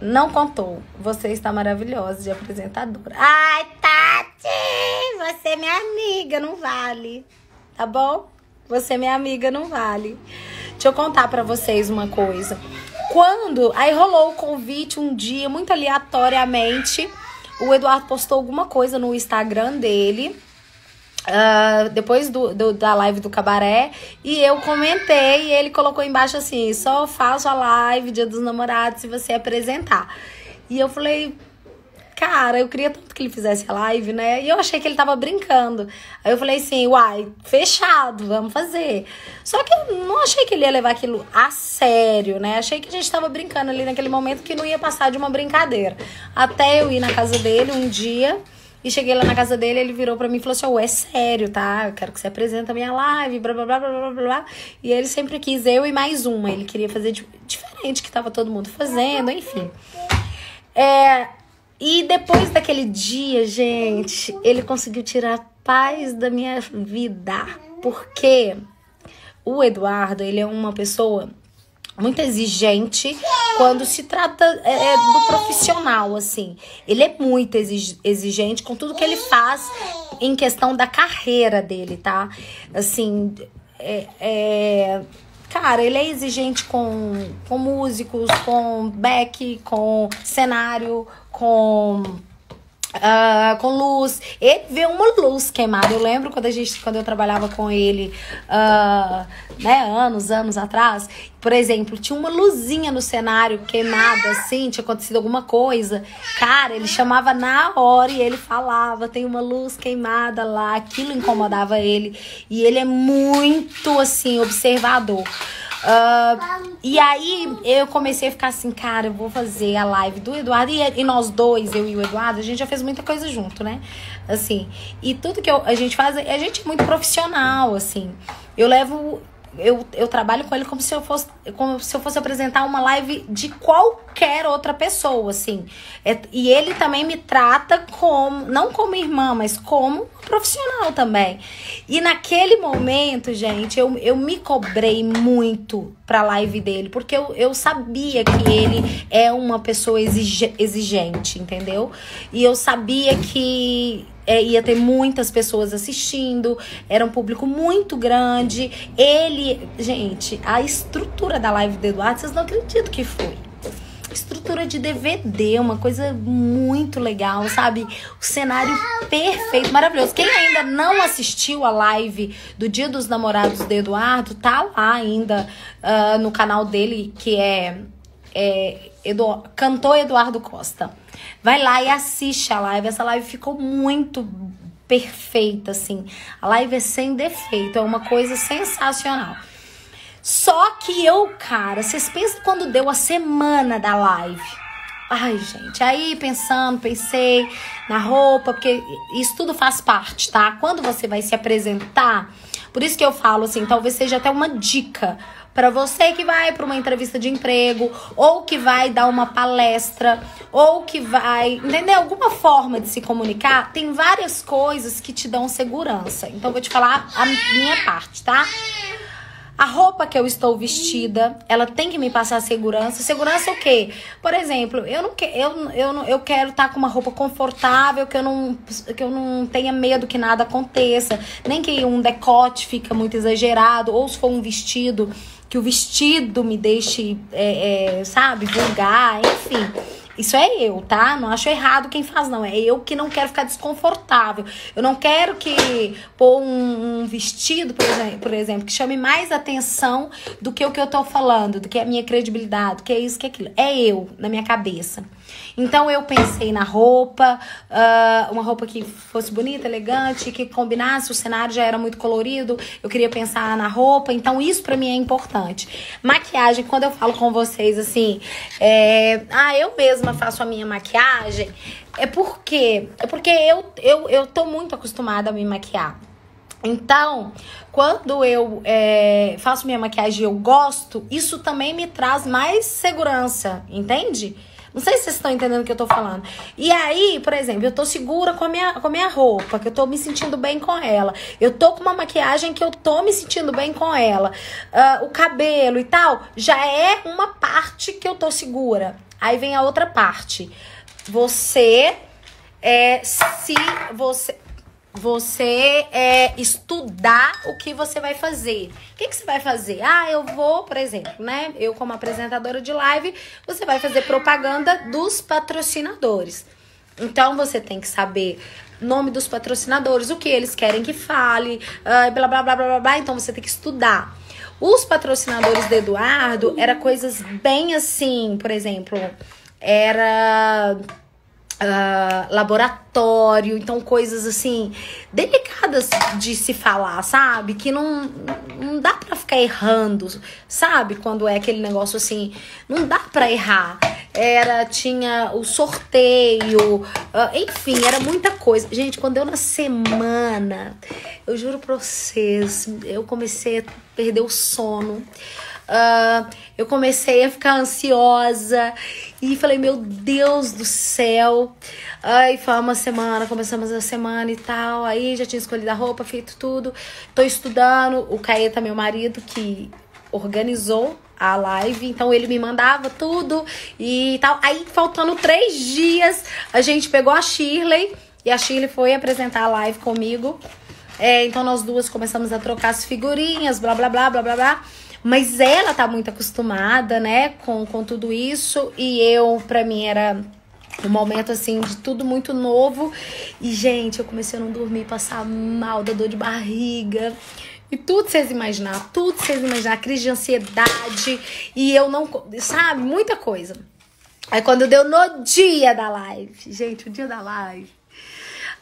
Não contou. Você está maravilhosa de apresentadora. Ai, Tati! Você é minha amiga, não vale. Tá bom? Você é minha amiga, não vale. Deixa eu contar para vocês uma coisa. Quando. Aí rolou o convite um dia, muito aleatoriamente. O Eduardo postou alguma coisa no Instagram dele Uh, depois do, do, da live do cabaré e eu comentei e ele colocou embaixo assim: só faço a live Dia dos Namorados se você apresentar. E eu falei, cara, eu queria tanto que ele fizesse a live, né? E eu achei que ele tava brincando. Aí eu falei assim: uai, fechado, vamos fazer. Só que eu não achei que ele ia levar aquilo a sério, né? Achei que a gente tava brincando ali naquele momento que não ia passar de uma brincadeira. Até eu ir na casa dele um dia. E cheguei lá na casa dele, ele virou para mim e falou assim: é sério, tá? Eu quero que você apresente a minha live, blá blá blá blá blá blá. E ele sempre quis eu e mais uma. Ele queria fazer diferente que tava todo mundo fazendo, enfim. É, e depois daquele dia, gente, ele conseguiu tirar paz da minha vida. Porque o Eduardo, ele é uma pessoa muito exigente quando se trata é, é, do profissional, assim. Ele é muito exigente com tudo que ele faz em questão da carreira dele, tá? Assim, é, é, cara, ele é exigente com, com músicos, com back, com cenário, com Uh, com luz. Ele vê uma luz queimada. Eu lembro quando a gente, quando eu trabalhava com ele, uh, né, anos, anos atrás, por exemplo, tinha uma luzinha no cenário queimada, assim, tinha acontecido alguma coisa. Cara, ele chamava na hora e ele falava: tem uma luz queimada lá. Aquilo incomodava ele. E ele é muito, assim, observador. Uh, e aí eu comecei a ficar assim, cara, eu vou fazer a live do Eduardo. E, e, nós dois, eu e o Eduardo, a gente já fez muita coisa junto, né? Assim. E tudo que eu, a gente faz, a gente é muito profissional, assim. Eu levo eu, eu trabalho com ele como se eu fosse como se eu fosse apresentar uma live de qualquer outra pessoa, assim. É, e ele também me trata como, não como irmã, mas como profissional também. E naquele momento, gente, eu, eu me cobrei muito pra live dele, porque eu, eu sabia que ele é uma pessoa exigente, entendeu? E eu sabia que é, ia ter muitas pessoas assistindo, era um público muito grande. Ele, gente, a estrutura da live do Eduardo, vocês não acreditam que foi. Estrutura de DVD, uma coisa muito legal, sabe? O cenário perfeito, maravilhoso. Quem ainda não assistiu a live do Dia dos Namorados do Eduardo, tá lá ainda uh, no canal dele, que é, é Edu, Cantor Eduardo Costa. Vai lá e assiste a live. Essa live ficou muito perfeita, assim. A live é sem defeito, é uma coisa sensacional. Só que eu, cara, vocês pensam quando deu a semana da live? Ai, gente, aí pensando, pensei na roupa, porque isso tudo faz parte, tá? Quando você vai se apresentar, por isso que eu falo assim, talvez seja até uma dica para você que vai para uma entrevista de emprego, ou que vai dar uma palestra, ou que vai, entender alguma forma de se comunicar, tem várias coisas que te dão segurança. Então eu vou te falar a minha parte, tá? A roupa que eu estou vestida, ela tem que me passar segurança. Segurança o quê? Por exemplo, eu não, que, eu, eu, eu quero estar com uma roupa confortável, que eu, não, que eu não tenha medo que nada aconteça. Nem que um decote fica muito exagerado, ou se for um vestido que o vestido me deixe, é, é, sabe, vulgar, enfim. Isso é eu, tá? Não acho errado quem faz, não. É eu que não quero ficar desconfortável. Eu não quero que pôr um, um, vestido, por exemplo, por exemplo, que chame mais atenção do que o que eu tô falando, do que a minha credibilidade, do que é isso, que é aquilo. É eu, na minha cabeça. Então eu pensei na roupa, uh, uma roupa que fosse bonita, elegante, que combinasse, o cenário já era muito colorido, eu queria pensar na roupa, então isso para mim é importante. Maquiagem, quando eu falo com vocês assim, é, ah, eu mesma faço a minha maquiagem, é porque é porque eu, eu, eu tô muito acostumada a me maquiar. Então, quando eu é, faço minha maquiagem eu gosto, isso também me traz mais segurança, entende? Não sei se vocês estão entendendo o que eu tô falando. E aí, por exemplo, eu tô segura com a minha, com a minha roupa, que eu tô me sentindo bem com ela. Eu tô com uma maquiagem que eu tô me sentindo bem com ela. Uh, o cabelo e tal, já é uma parte que eu tô segura. Aí vem a outra parte. Você é se você você é estudar o que você vai fazer. O que, que você vai fazer? Ah, eu vou, por exemplo, né? Eu, como apresentadora de live, você vai fazer propaganda dos patrocinadores. Então você tem que saber nome dos patrocinadores, o que eles querem que fale, uh, blá, blá, blá, blá, blá, blá. Então você tem que estudar. Os patrocinadores do Eduardo era coisas bem assim, por exemplo, era Uh, laboratório, então coisas assim delicadas de se falar, sabe? Que não, não dá pra ficar errando, sabe? Quando é aquele negócio assim, não dá pra errar. Era, tinha o sorteio, uh, enfim, era muita coisa. Gente, quando eu na semana, eu juro pra vocês, eu comecei a perder o sono. Uh, eu comecei a ficar ansiosa e falei, meu Deus do céu. Aí foi uma semana, começamos a semana e tal. Aí já tinha escolhido a roupa, feito tudo. Tô estudando. O Caeta, meu marido, que organizou a live, então ele me mandava tudo e tal. Aí, faltando três dias, a gente pegou a Shirley e a Shirley foi apresentar a live comigo. É, então nós duas começamos a trocar as figurinhas, blá blá blá blá blá blá. Mas ela tá muito acostumada, né, com, com tudo isso. E eu, pra mim, era um momento assim de tudo muito novo. E, gente, eu comecei a não dormir, passar mal, da dor de barriga. E tudo vocês imaginar, tudo vocês imaginar, crise de ansiedade. E eu não. Sabe? Muita coisa. Aí quando deu no dia da live, gente, o dia da live.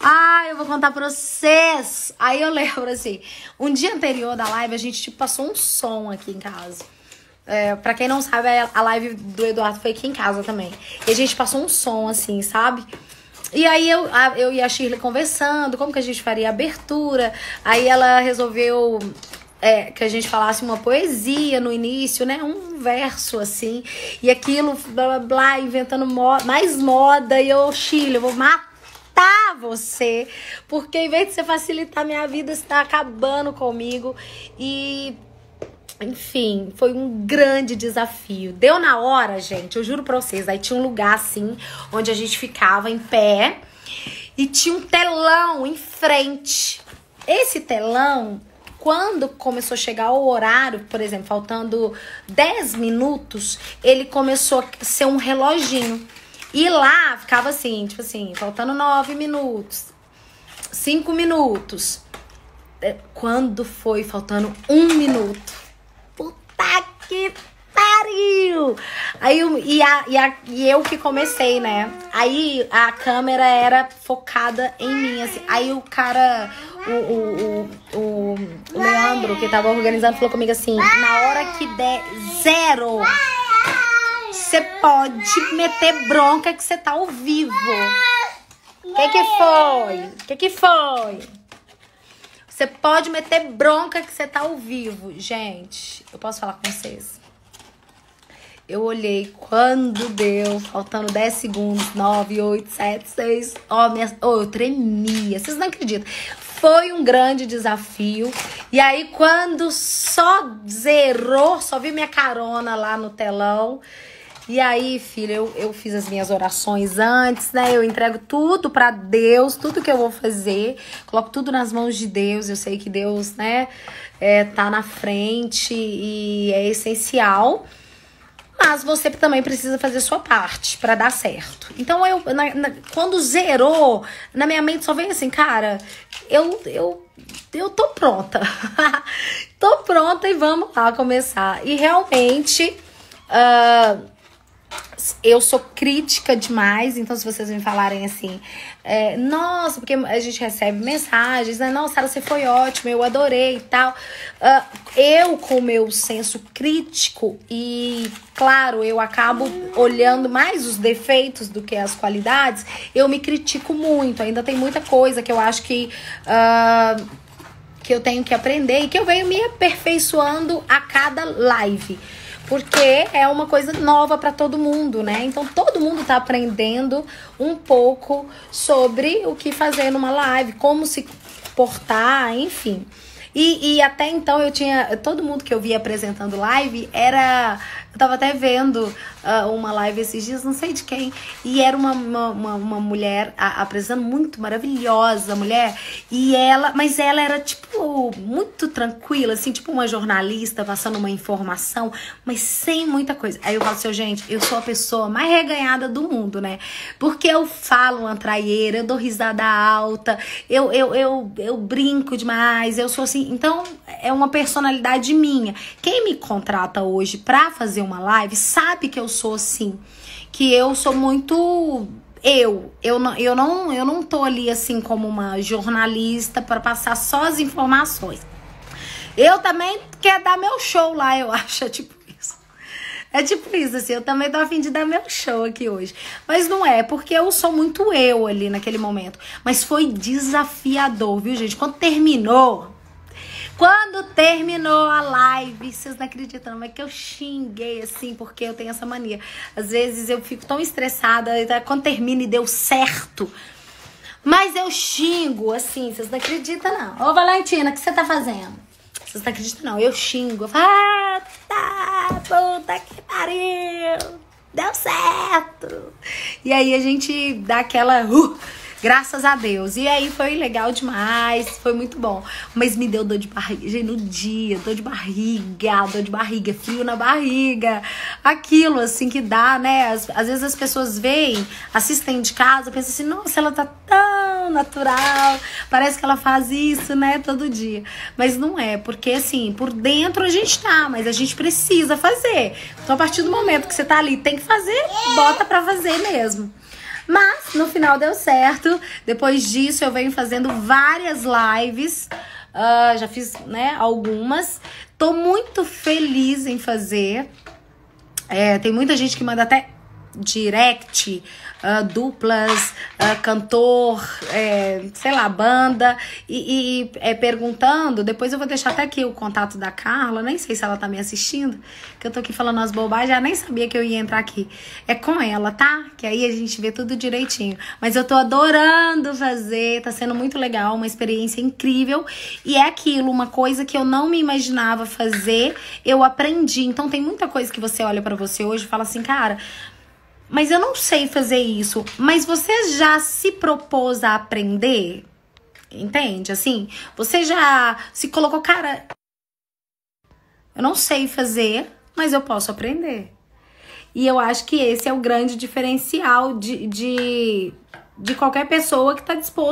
Ah, eu vou contar pra vocês. Aí eu lembro assim, um dia anterior da live, a gente tipo, passou um som aqui em casa. É, pra quem não sabe, a live do Eduardo foi aqui em casa também. E a gente passou um som, assim, sabe? E aí eu, eu e a Shirley conversando, como que a gente faria a abertura. Aí ela resolveu é, que a gente falasse uma poesia no início, né? Um verso assim. E aquilo, blá blá blá, inventando moda, mais moda. E eu, Shirley, eu vou matar facilitar você, porque em vez de você facilitar minha vida, você está acabando comigo. E enfim, foi um grande desafio. Deu na hora, gente, eu juro pra vocês. Aí tinha um lugar assim, onde a gente ficava em pé e tinha um telão em frente. Esse telão, quando começou a chegar o horário, por exemplo, faltando 10 minutos, ele começou a ser um reloginho. E lá ficava assim, tipo assim, faltando nove minutos, cinco minutos. É, quando foi faltando um minuto? Puta que pariu! Aí e, a, e, a, e eu que comecei, né? Aí a câmera era focada em mim, assim. Aí o cara, o, o, o, o Leandro, que tava organizando, falou comigo assim: na hora que der zero você pode meter bronca que você tá ao vivo. O que, que foi? O que, que foi? Você pode meter bronca que você tá ao vivo. Gente, eu posso falar com vocês? Eu olhei quando deu, faltando 10 segundos, 9, 8, 7, 6. Ó, minha, oh, eu tremia. Vocês não acreditam. Foi um grande desafio. E aí, quando só zerou, só vi minha carona lá no telão. E aí, filha, eu, eu fiz as minhas orações antes, né? Eu entrego tudo para Deus, tudo que eu vou fazer, coloco tudo nas mãos de Deus. Eu sei que Deus, né, é, tá na frente e é essencial. Mas você também precisa fazer sua parte para dar certo. Então, eu, na, na, quando zerou, na minha mente só vem assim, cara, eu, eu, eu tô pronta. tô pronta e vamos lá começar. E realmente. Uh, eu sou crítica demais, então se vocês me falarem assim, é, nossa, porque a gente recebe mensagens, né? Nossa, Sara, você foi ótima, eu adorei e tal. Uh, eu, com o meu senso crítico, e claro, eu acabo olhando mais os defeitos do que as qualidades, eu me critico muito. Ainda tem muita coisa que eu acho que. Uh, que eu tenho que aprender e que eu venho me aperfeiçoando a cada live. Porque é uma coisa nova para todo mundo, né? Então todo mundo tá aprendendo um pouco sobre o que fazer numa live, como se portar, enfim. E, e até então eu tinha. Todo mundo que eu via apresentando live era. Eu tava até vendo uh, uma live esses dias, não sei de quem, e era uma, uma, uma, uma mulher apresentando muito maravilhosa, mulher, e ela, mas ela era tipo muito tranquila, assim, tipo uma jornalista passando uma informação, mas sem muita coisa. Aí eu falo assim, gente, eu sou a pessoa mais reganhada do mundo, né? Porque eu falo uma traieira, eu dou risada alta, eu, eu, eu, eu brinco demais, eu sou assim então, é uma personalidade minha. Quem me contrata hoje pra fazer uma live sabe que eu sou assim. Que eu sou muito eu, eu não, eu não, eu não tô ali assim como uma jornalista para passar só as informações. Eu também quero dar meu show lá, eu acho, é tipo isso. É tipo isso, assim, eu também tô afim de dar meu show aqui hoje. Mas não é, porque eu sou muito eu ali naquele momento. Mas foi desafiador, viu, gente? Quando terminou, quando terminou a live, vocês não acreditam, mas que eu xinguei assim, porque eu tenho essa mania. Às vezes eu fico tão estressada, quando termina e deu certo. Mas eu xingo, assim, vocês não acreditam, não. Ô, Valentina, o que você tá fazendo? Vocês não acreditam, não. Eu xingo. Eu falo, ah, tá, puta que pariu. Deu certo. E aí a gente dá aquela. Uh, Graças a Deus. E aí foi legal demais, foi muito bom. Mas me deu dor de barriga no dia, dor de barriga, dor de barriga, frio na barriga. Aquilo assim que dá, né? Às, às vezes as pessoas veem, assistem de casa, pensam assim, nossa, ela tá tão natural. Parece que ela faz isso, né, todo dia. Mas não é, porque assim, por dentro a gente tá, mas a gente precisa fazer. Então a partir do momento que você tá ali, tem que fazer, bota pra fazer mesmo. Mas no final deu certo. Depois disso, eu venho fazendo várias lives. Uh, já fiz, né, algumas. Tô muito feliz em fazer. É, tem muita gente que manda até direct uh, duplas, uh, cantor, é, sei lá, banda, e, e é, perguntando. Depois eu vou deixar até aqui o contato da Carla, nem sei se ela tá me assistindo, que eu tô aqui falando as bobagens, já nem sabia que eu ia entrar aqui. É com ela, tá? Que aí a gente vê tudo direitinho. Mas eu tô adorando fazer, tá sendo muito legal, uma experiência incrível. E é aquilo, uma coisa que eu não me imaginava fazer, eu aprendi. Então tem muita coisa que você olha para você hoje e fala assim, cara, mas eu não sei fazer isso. Mas você já se propôs a aprender? Entende? Assim, você já se colocou, cara. Eu não sei fazer, mas eu posso aprender. E eu acho que esse é o grande diferencial de, de, de qualquer pessoa que está disposto